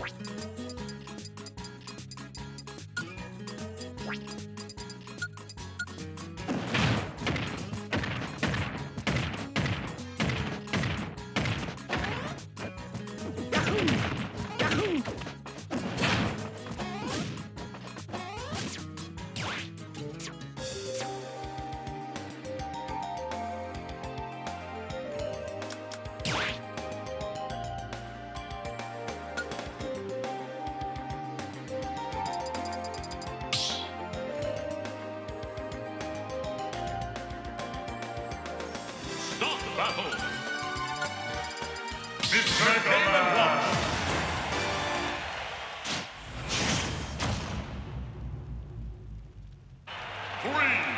うん。Mr. Game Watch. Three,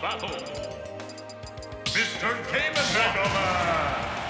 battle. Mr. Man!